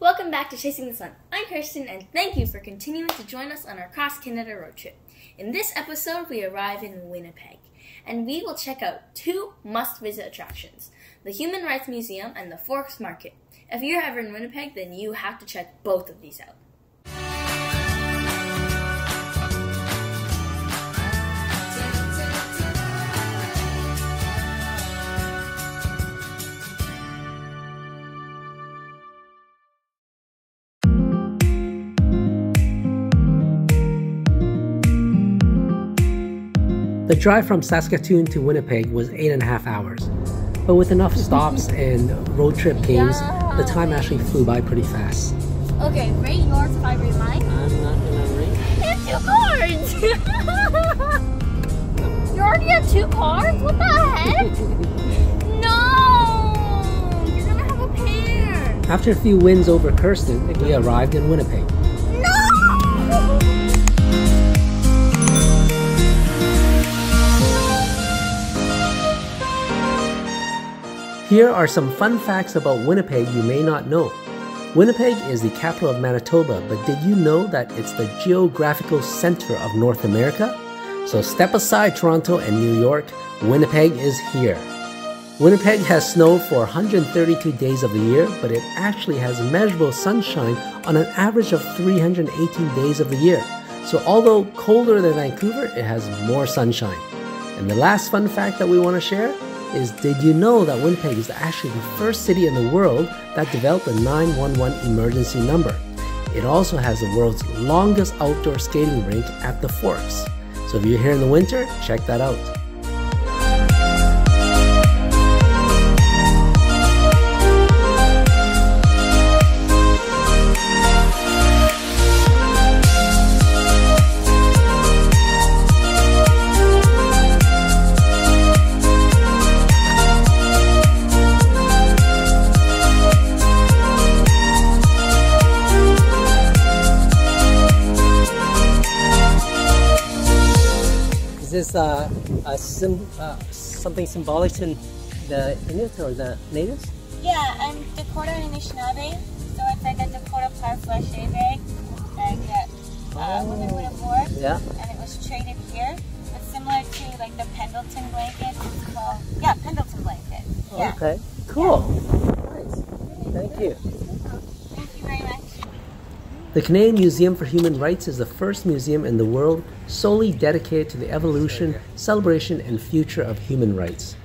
Welcome back to Chasing the Sun. I'm Kirsten, and thank you for continuing to join us on our cross Canada road trip. In this episode, we arrive in Winnipeg, and we will check out two must visit attractions the Human Rights Museum and the Forks Market. If you're ever in Winnipeg, then you have to check both of these out. The drive from Saskatoon to Winnipeg was eight and a half hours. But with enough stops and road trip games, the time actually flew by pretty fast. Okay, rate yours if I rate mine. I'm not gonna rate. It's two cards! you already have two cards? What the heck? no! You're gonna have a pair! After a few wins over Kirsten, we arrived in Winnipeg. Here are some fun facts about Winnipeg you may not know. Winnipeg is the capital of Manitoba, but did you know that it's the geographical center of North America? So step aside Toronto and New York, Winnipeg is here. Winnipeg has snow for 132 days of the year, but it actually has measurable sunshine on an average of 318 days of the year. So although colder than Vancouver, it has more sunshine. And the last fun fact that we want to share is did you know that Winnipeg is actually the first city in the world that developed a 911 emergency number? It also has the world's longest outdoor skating rink at the Forks. So if you're here in the winter, check that out. Is uh, a sim- uh, something symbolic to the Inuit or the natives? Yeah, I'm Dakota Anishinaabe, so it's like a Dakota Parfleche bag that uh, women would have wore, Yeah. and it was traded here. It's similar to like the Pendleton blanket. It's called yeah, Pendleton blanket. Yeah. Okay. Cool. Nice. Thank you. Thank you very much. The Canadian Museum for Human Rights is the first museum in the world solely dedicated to the evolution, celebration, and future of human rights.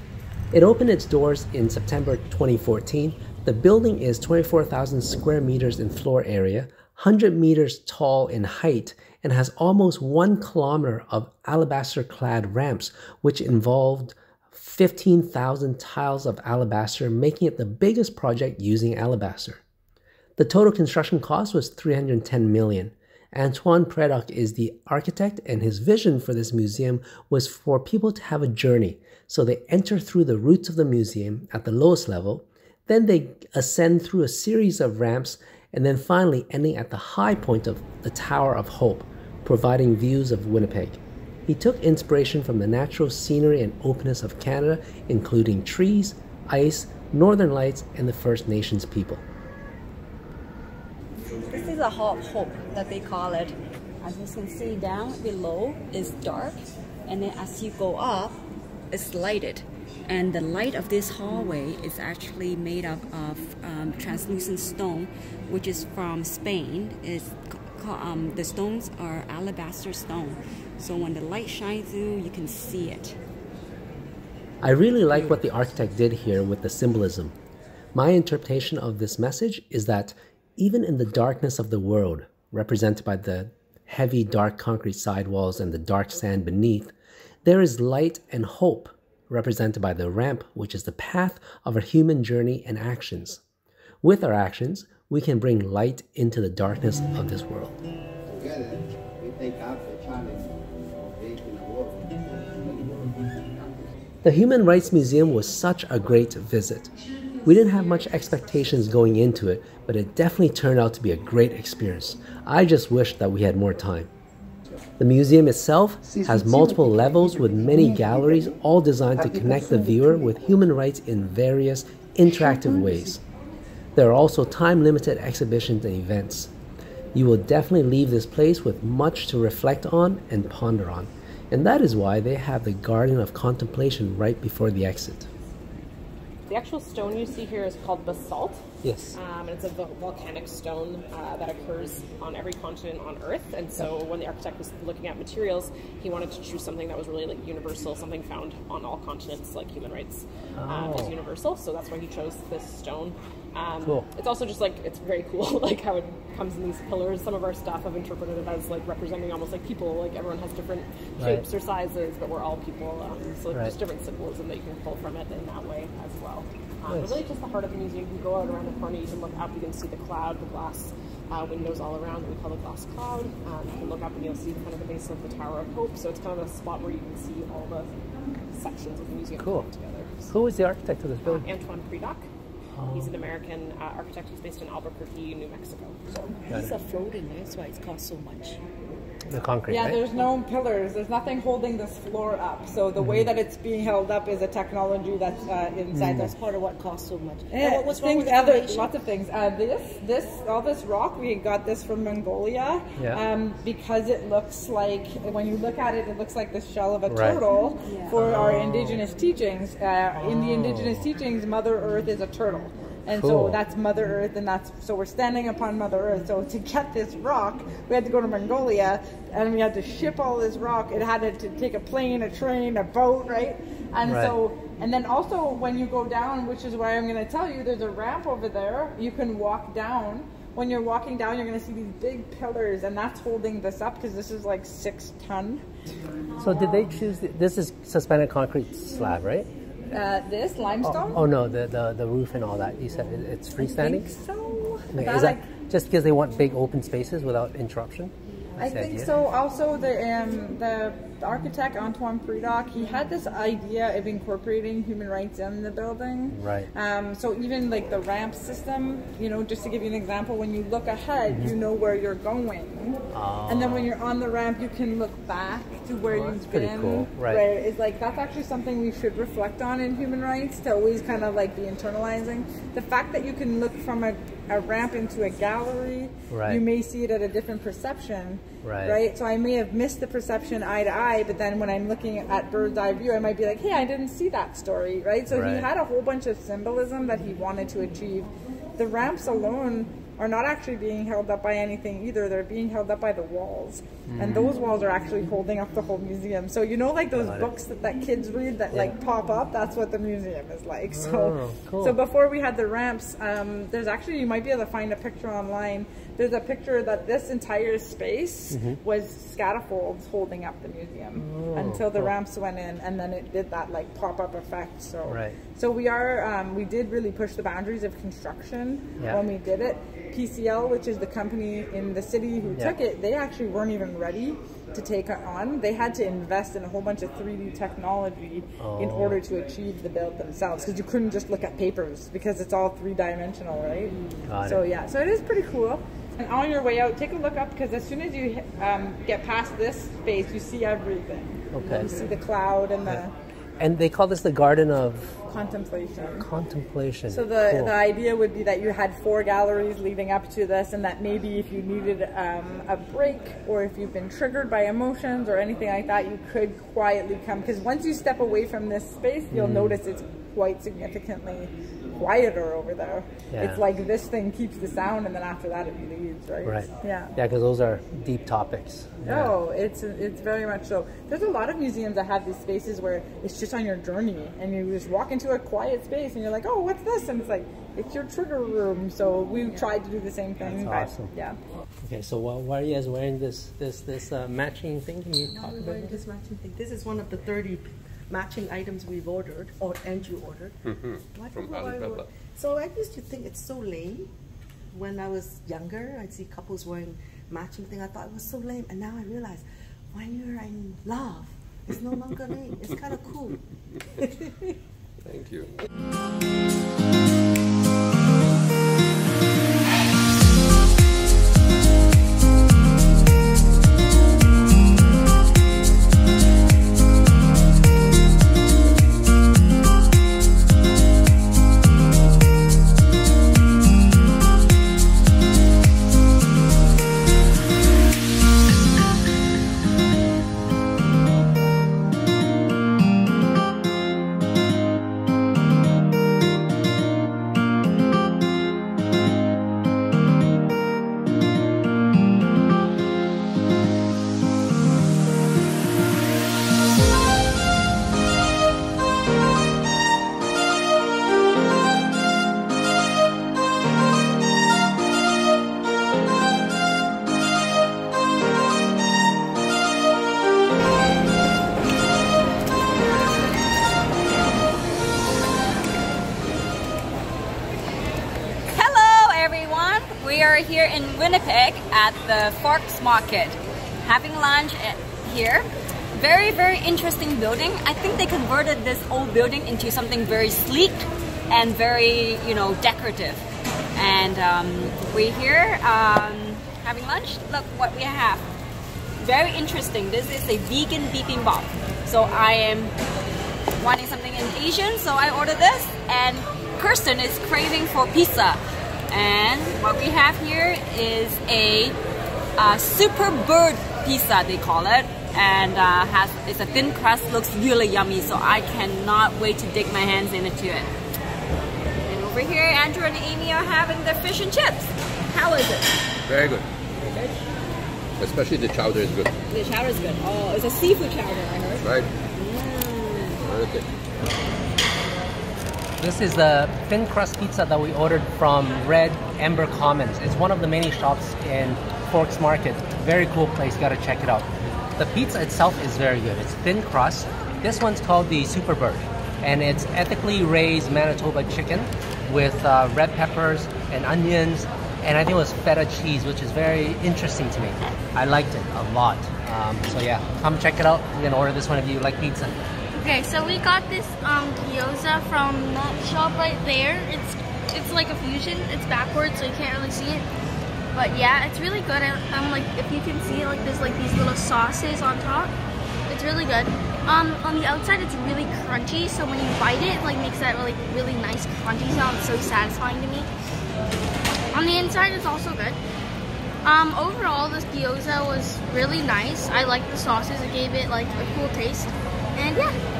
It opened its doors in September 2014. The building is 24,000 square meters in floor area, 100 meters tall in height, and has almost one kilometer of alabaster clad ramps, which involved 15,000 tiles of alabaster, making it the biggest project using alabaster. The total construction cost was 310 million. Antoine Predock is the architect, and his vision for this museum was for people to have a journey. So they enter through the roots of the museum at the lowest level, then they ascend through a series of ramps, and then finally ending at the high point of the Tower of Hope, providing views of Winnipeg. He took inspiration from the natural scenery and openness of Canada, including trees, ice, northern lights, and the First Nations people. Is a of hope that they call it. As you can see down below is dark and then as you go up it's lighted. And the light of this hallway is actually made up of um, translucent stone which is from Spain. It's um, the stones are alabaster stone. So when the light shines through you can see it. I really like what the architect did here with the symbolism. My interpretation of this message is that even in the darkness of the world, represented by the heavy dark concrete sidewalls and the dark sand beneath, there is light and hope, represented by the ramp, which is the path of our human journey and actions. With our actions, we can bring light into the darkness of this world. Together, we take the challenge world. The Human Rights Museum was such a great visit. We didn't have much expectations going into it, but it definitely turned out to be a great experience. I just wish that we had more time. The museum itself has multiple levels with many galleries, all designed to connect the viewer with human rights in various interactive ways. There are also time limited exhibitions and events. You will definitely leave this place with much to reflect on and ponder on, and that is why they have the Garden of Contemplation right before the exit. The actual stone you see here is called basalt. Yes. Um, and it's a vo- volcanic stone uh, that occurs on every continent on Earth. And so when the architect was looking at materials, he wanted to choose something that was really like universal, something found on all continents, like human rights um, is Oh. universal. So that's why he chose this stone. Um, Cool. It's also just like it's very cool, like how it comes in these pillars. Some of our staff have interpreted it as like representing almost like people. Like everyone has different Right. shapes or sizes, but we're all people. Um, so Right. just different symbolism that you can pull from it in that way as well. Um, Nice. But really, just the heart of the museum. You can go out around the corner, you can look up, you can see the cloud, the glass uh, windows all around that we call the glass cloud. Um, you can look up and you'll see kind of the base of the Tower of Hope. So it's kind of a spot where you can see all the sections of the museum Cool. coming together. Who was the architect of this Uh, building? Antoine Predock. He's an American uh, architect who's based in Albuquerque, New Mexico. So These are floating, that's why it's cost so much. The concrete, Yeah, right? there's no pillars. There's nothing holding this floor up. So the way that it's being held up is a technology that's uh, inside That's part of what costs so much. Yeah, And what, what's wrong things, with other, lots of things. Uh, this, this, all this rock, we got this from Mongolia. Yeah. Um, because it looks like, when you look at it, it looks like the shell of a Right. turtle. For our indigenous teachings, uh, in the indigenous teachings, Mother Earth is a turtle. And Cool. so that's Mother Earth, and that's so we're standing upon Mother Earth. So to get this rock, we had to go to Mongolia, and we had to ship all this rock. It had to take a plane, a train, a boat, right? And Right. so and then also when you go down, which is why I'm going to tell you, there's a ramp over there. You can walk down. When you're walking down, you're going to see these big pillars, and that's holding this up because this is like six ton. So did they choose? The, this is suspended concrete slab, right? Uh, this limestone. Oh no, the, the the roof and all that. You said it, it's I freestanding. think so. Okay, That Is I- that just because they want big open spaces without interruption? I think idea? so. Also, the um, the architect Antoine Predock, he had this idea of incorporating human rights in the building. Right. Um, so even like the ramp system, you know, just to give you an example, when you look ahead, you know where you're going, Mm-hmm. Ah. and then when you're on the ramp, you can look back to where Oh, you've pretty been. cool. Right. Where it's like that's actually something we should reflect on in human rights to always kind of like be internalizing the fact that you can look from a, a ramp into a gallery. Right. You may see it at a different perception. Right. Right. So I may have missed the perception eye to eye, but then when I'm looking at bird's eye view, I might be like, hey, I didn't see that story. Right. So Right. he had a whole bunch of symbolism that he wanted to achieve. The ramps alone are not actually being held up by anything either. They're being held up by the walls. And those walls are actually holding up the whole museum. So you know like those Mm. Got books that, that kids read that like pop up? That's what the museum is like. So Oh, cool. so before we had the ramps, um, there's actually you might be able to find a picture online. There's a picture that this entire space Mm-hmm. was scaffolds holding up the museum Oh, until the cool. ramps went in, and then it did that like pop up effect. So Right. so we are um, we did really push the boundaries of construction Yeah. when we did it. PCL, which is the company in the city who Yeah. took it, they actually weren't even ready to take it on. They had to invest in a whole bunch of 3D technology in Oh. order to achieve the build themselves because you couldn't just look at papers because it's all three dimensional, right? Got so it. yeah, so it is pretty cool. And on your way out, take a look up because as soon as you um, get past this space, you see everything. Okay. You see the cloud and the And they call this the Garden of contemplation. Contemplation. So the, Cool. the idea would be that you had four galleries leading up to this, and that maybe if you needed um, a break or if you've been triggered by emotions or anything like that, you could quietly come. Because once you step away from this space, you'll Mm. notice it's quite significantly quieter over there. Yeah. It's like this thing keeps the sound, and then after that it leaves, right? Right. Yeah. Yeah, because those are deep topics. Yeah. No, it's it's very much so. There's a lot of museums that have these spaces where it's just on your journey, and you just walk into a quiet space, and you're like, "Oh, what's this?" And it's like it's your trigger room. So we tried to do the same thing. That's but awesome. Yeah. Okay, so why, why are you guys wearing this this this uh, matching thing? Can you talk I'm about wearing this matching thing. This is one of the 30 matching items we've ordered, or and mm-hmm. you ordered. Why From people Alibaba. So I used to think it's so lame. When I was younger, I'd see couples wearing matching thing. I thought it was so lame, and now I realize when you're in love, it's no longer lame. It's kind of cool. Thank you. Market, having lunch here. Very, very interesting building. I think they converted this old building into something very sleek and very, you know, decorative. And um, we're here um, having lunch. Look what we have. Very interesting. This is a vegan bibimbap. So I am wanting something in Asian, so I ordered this. And Kirsten is craving for pizza. And what we have here is a uh, super bird pizza, they call it. And uh, has it's a thin crust, looks really yummy. So I cannot wait to dig my hands into it. And over here, Andrew and Amy are having their fish and chips. How is it? Very good. Especially the chowder is good. The chowder is good. Oh, it's a seafood chowder, I heard. Right. Mm. Okay. This is the thin crust pizza that we ordered from Red Ember Commons. It's one of the many shops in Forks Market. Very cool place, gotta check it out. The pizza itself is very good. It's thin crust. This one's called the Super Bird, and it's ethically raised Manitoba chicken with uh, red peppers and onions, and I think it was feta cheese, which is very interesting to me. I liked it a lot. Um, so yeah, come check it out. You can order this one if you like pizza. Okay, so we got this um, gyoza from that shop right there. It's it's like a fusion. It's backwards, so you can't really see it. But yeah, it's really good. And um, like if you can see, like there's like these little sauces on top. It's really good. Um, on the outside, it's really crunchy. So when you bite it, it like makes that like really nice crunchy sound. It's so satisfying to me. On the inside, it's also good. Um, overall, this gyoza was really nice. I like the sauces. It gave it like a cool taste. And yeah.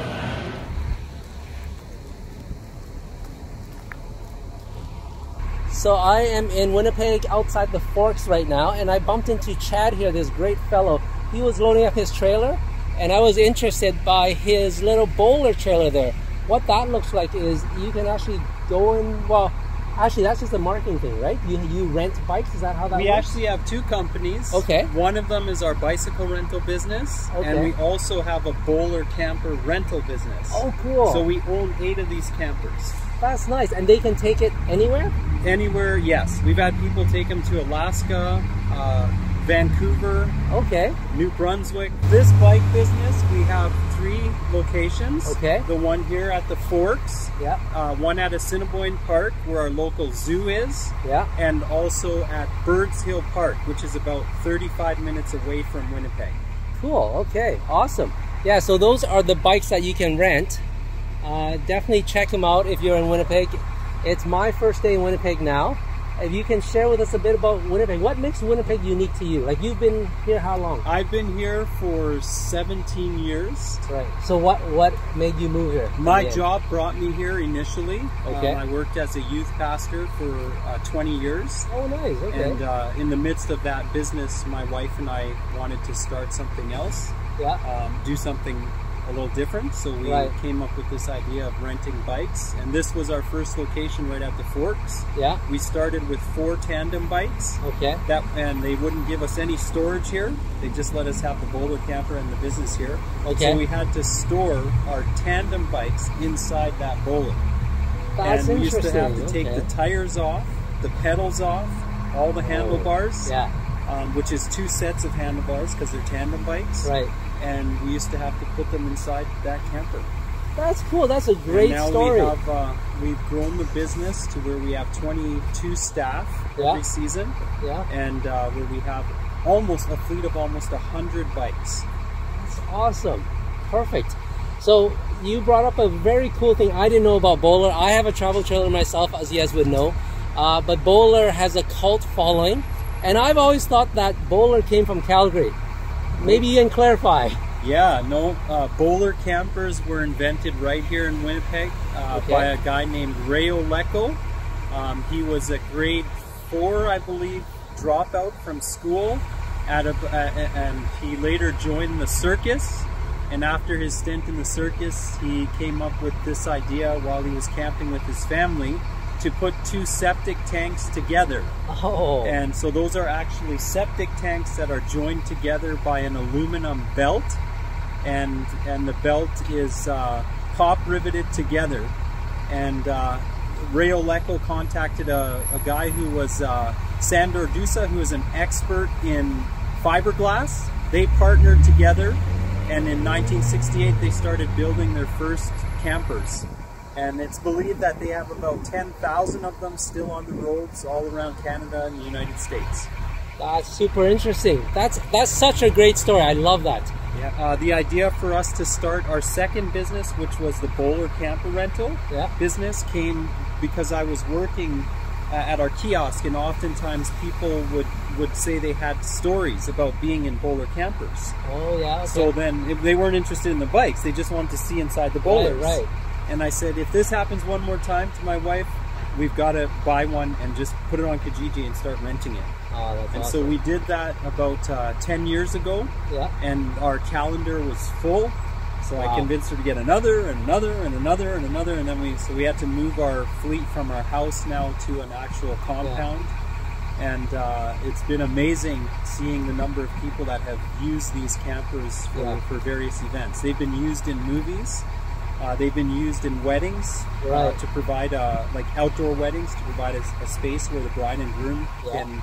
So I am in Winnipeg outside the Forks right now, and I bumped into Chad here, this great fellow. He was loading up his trailer, and I was interested by his little Boler trailer there. What that looks like is you can actually go in, well, actually that's just a marketing thing, right? You, you rent bikes, is that how that we works? actually have two companies. Okay. One of them is our bicycle rental business, Okay. and we also have a Boler camper rental business. Oh, cool. So we own eight of these campers. That's nice, and they can take it anywhere? Anywhere, yes. We've had people take them to Alaska, uh, Vancouver, Okay. New Brunswick. This bike business, we have three locations. Okay. The one here at the Forks, Yeah. uh, one at Assiniboine Park, where our local zoo is, Yeah. and also at Birds Hill Park, which is about 35 minutes away from Winnipeg. Cool. Okay. Awesome. Yeah. So those are the bikes that you can rent. Uh, definitely check them out if you're in Winnipeg. It's my first day in Winnipeg now. If you can share with us a bit about Winnipeg, what makes Winnipeg unique to you? Like you've been here how long? I've been here for 17 years. Right. So what what made you move here? My job brought me here initially. Okay. Um, I worked as a youth pastor for uh, 20 years. Oh, nice. Okay. And uh, in the midst of that business, my wife and I wanted to start something else, yeah. um, do something a little different. So we Right. came up with this idea of renting bikes. And this was our first location right at the Forks. Yeah. We started with four tandem bikes. Okay. That and they wouldn't give us any storage here. They just let us have the Boler camper and the business here. Okay. So we had to store our tandem bikes inside that Boler. That's and we used to have to take Okay. the tires off, the pedals off, all the oh. handlebars. Yeah. Um, which is two sets of handlebars because they're tandem bikes. Right. And we used to have to put them inside that camper. That's cool. That's a great and now story. we have uh, we've grown the business to where we have 22 staff Yeah. every season yeah. and uh, where we have almost a fleet of almost 100 bikes. That's awesome. Perfect. So you brought up a very cool thing I didn't know about Boler. I have a travel trailer myself, as you guys would know. Uh, but Boler has a cult following, and I've always thought that Boler came from Calgary. Maybe you can clarify. Yeah, no, uh, Boler campers were invented right here in Winnipeg uh, Okay. by a guy named Ray Olecko. Um, he was a grade four, I believe, dropout from school, at a, uh, and he later joined the circus. And after his stint in the circus, he came up with this idea while he was camping with his family to put two septic tanks together. Oh. And so those are actually septic tanks that are joined together by an aluminum belt, and and the belt is uh, pop riveted together. And uh, Ray contacted a, a guy who was uh, Sandor Dusa, who is an expert in fiberglass. They partnered together, and in 1968 they started building their first campers. And it's believed that they have about 10,000 of them still on the roads all around Canada and the United States. That's super interesting. That's that's such a great story. I love that. Yeah. Uh, the idea for us to start our second business, which was the Boler camper rental Yeah. business, came because I was working uh, at our kiosk, and oftentimes people would would say they had stories about being in Boler campers. Oh yeah. Okay. So then, if they weren't interested in the bikes, they just wanted to see inside the Bolers. Right, right. And I said, if this happens one more time to my wife, we've got to buy one and just put it on Kijiji and start renting it. oh, that's And awesome. so we did that about uh, 10 years ago, yeah. and our calendar was full. So I convinced her to get another and another and another and another, and then we so we had to move our fleet from our house now to an actual compound. And uh, it's been amazing seeing the number of people that have used these campers for, Yeah. for various events. They've been used in movies. Uh, they've been used in weddings uh, to provide uh, like outdoor weddings to provide a, a space where the bride and groom Yeah. can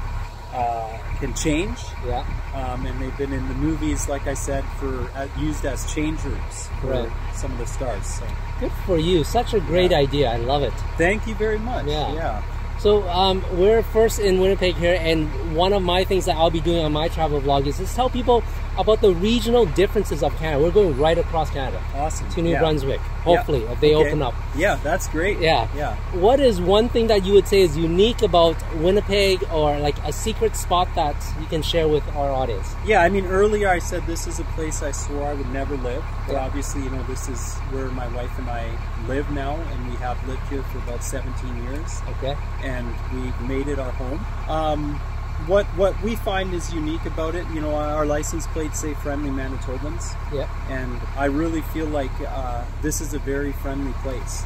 uh, can change. Yeah. Um, and they've been in the movies, like I said, for uh, used as change rooms for Right. some of the stars. So Good for you. Such a great Yeah. idea. I love it. thank you very much. Yeah. yeah. So um, we're first in Winnipeg here, and one of my things that I'll be doing on my travel vlog is just tell people about the regional differences of Canada. We're going right across Canada Awesome. to New Yeah. Brunswick. Hopefully, Yeah. if they Okay. open up. Yeah, that's great. Yeah. Yeah. What is one thing that you would say is unique about Winnipeg, or like a secret spot that you can share with our audience? Yeah, I mean, earlier I said this is a place I swore I would never live. But Yeah. obviously, you know, this is where my wife and I live now, and we have lived here for about 17 years. Okay. and we've made it our home. Um, what what we find is unique about it, you know, our license plates say "friendly Manitobans," Yeah. and I really feel like uh, this is a very friendly place.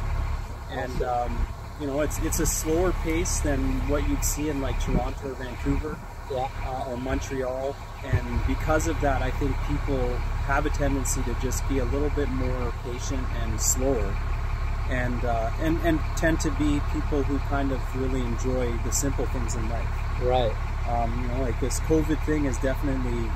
And um, you know, it's it's a slower pace than what you'd see in like Toronto or Vancouver Yeah. uh, or Montreal. And because of that, I think people have a tendency to just be a little bit more patient and slower, and uh, and and tend to be people who kind of really enjoy the simple things in life. Right. Um, you know, like this COVID thing has definitely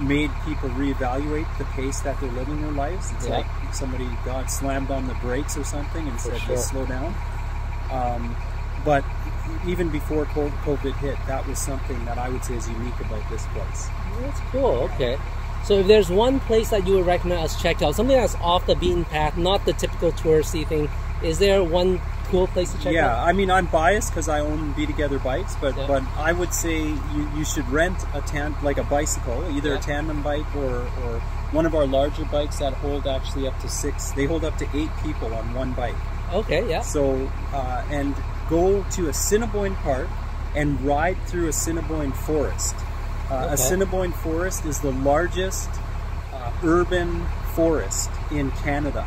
made people reevaluate the pace that they're living their lives. It's Yeah. like somebody God slammed on the brakes or something and For said, sure. "Just slow down." Um, but even before COVID hit, that was something that I would say is unique about this place. That's cool. Okay. So if there's one place that you would recommend us check out, something that's off the beaten path, not the typical touristy thing, is there one cool place to check yeah, out? I mean, I'm biased because I own Bee2gether bikes, but Yeah. but I would say you, you should rent a tan like a bicycle, either Yeah. a tandem bike or or one of our larger bikes that hold actually up to six. They hold up to eight people on one bike. Okay, yeah. So uh, and go to Assiniboine Park and ride through Assiniboine Forest. Uh, Okay. Assiniboine Forest is the largest uh, urban forest in Canada.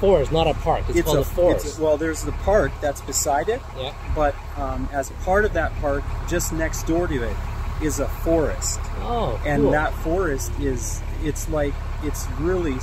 Forest, not a park. It's, called a, forest. it's- well, there's the park that's beside it, yeah. but um, as part of that park, just next door to it, is a forest, Oh, and cool. that forest is it's like it's really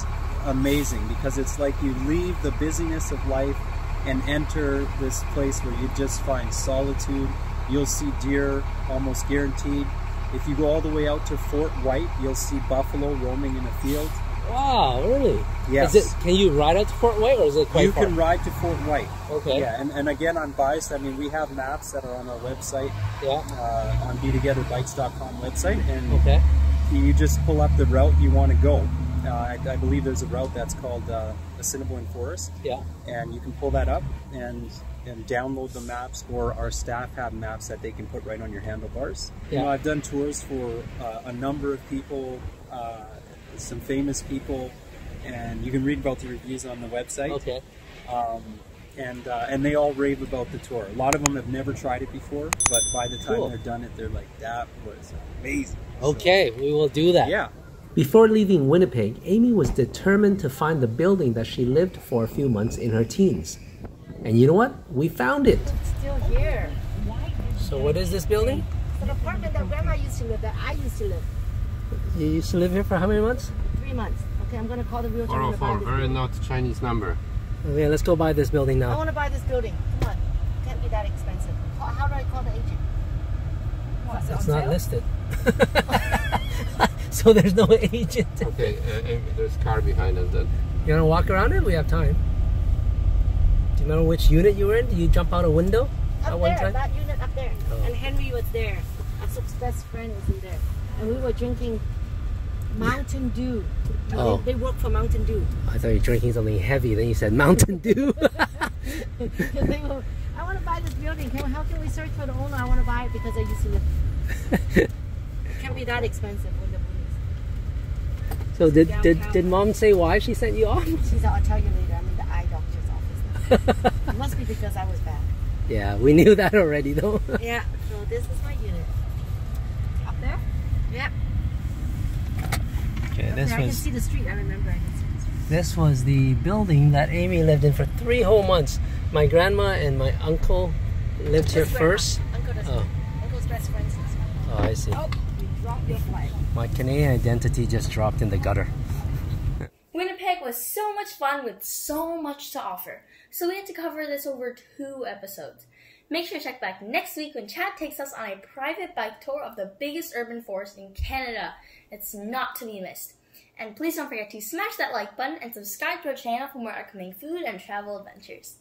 amazing because it's like you leave the busyness of life and enter this place where you just find solitude. You'll see deer almost guaranteed. If you go all the way out to Fort White, you'll see buffalo roaming in a field. Wow, really? Yes. Is it? Can you ride out to Fort White, or is it quite you far? can ride to Fort White. Okay. Yeah, and, and again, I'm biased. I mean, we have maps that are on our website, Yeah. uh, on BeTogetherBikes.com website, and Okay. you just pull up the route you want to go. Uh, I, I believe there's a route that's called uh, Assiniboine Forest, Yeah. and you can pull that up and and download the maps, or our staff have maps that they can put right on your handlebars. You Yeah. know, I've done tours for uh, a number of people, uh, some famous people, and you can read about the reviews on the website Okay. um, and uh, and they all rave about the tour. A lot of them have never tried it before, but by the time Cool. they're done it, they're like, "That was amazing." So, Okay, we will do that. yeah, Before leaving Winnipeg, Amy was determined to find the building that she lived for a few months in her teens. And you know what? We found it. still here. So, what is this building? It's an apartment that grandma used to live, that I used to live. You used to live here for how many months? Three months. Okay, I'm gonna call the realtor. I'm gonna buy 404, this very building. not Chinese number. Okay, let's go buy this building now. I now. wanna buy this building. Come on. Can't be that expensive. How, how do I call the agent? It's not listed. so there's no agent. Okay, uh, uh, there's a car behind us then. You want to walk around it? We have time. Do you remember which unit you were in? Did you jump out a window Up at one there, time? that unit up there. Oh. And Henry was there. Asuk's best friend was in there. And we were drinking Mountain Dew. Oh. They, they work for Mountain Dew. I thought you were drinking something heavy. Then you said Mountain Dew. They were, I want to buy this building. Can, how can we search for the owner? I want to buy it because I used to live. it can't be that expensive when the so did, did did mom say why she sent you off? is. She's like, I'll tell you later. I'm in the eye doctor's office. now." it must be because I was bad. Yeah, we knew that already though. Yeah. So this is my unit. Up there? Yep. Okay, this there. I can was see the street. I remember. I can see the street. this was the building that Amy lived in for three whole months. My grandma and my uncle lived here first. Uncle. Oh. Uncle's best friend's. Oh, I see. Oh, you dropped your flag. My Canadian identity just dropped in the gutter. Winnipeg was so much fun with so much to offer, so we had to cover this over two episodes. Make sure to check back next week when Chad takes us on a private bike tour of the biggest urban forest in Canada. It's not to be missed. And please don't forget to smash that like button and subscribe to our channel for more upcoming food and travel adventures.